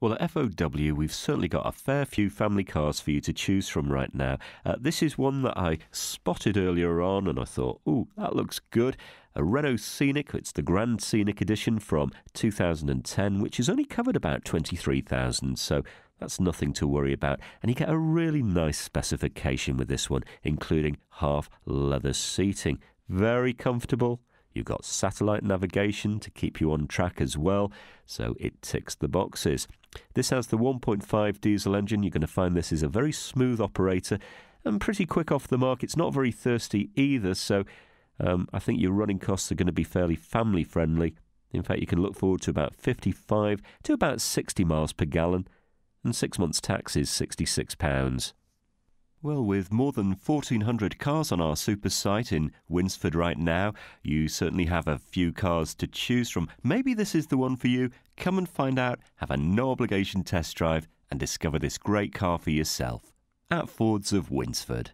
Well, at FOW, we've certainly got a fair few family cars for you to choose from right now. Uh, this is one that I spotted earlier on and I thought, ooh, that looks good. A Renault Scenic, it's the Grand Scenic Edition from 2010, which has only covered about 23,000, so that's nothing to worry about. And you get a really nice specification with this one, including half leather seating. Very comfortable, You've got satellite navigation to keep you on track as well, so it ticks the boxes. This has the 1.5 diesel engine. You're going to find this is a very smooth operator and pretty quick off the mark. It's not very thirsty either, so um, I think your running costs are going to be fairly family friendly. In fact, you can look forward to about 55 to about 60 miles per gallon, and six months' tax is £66. Well, with more than 1,400 cars on our super site in Winsford right now, you certainly have a few cars to choose from. Maybe this is the one for you. Come and find out, have a no obligation test drive, and discover this great car for yourself at Fords of Winsford.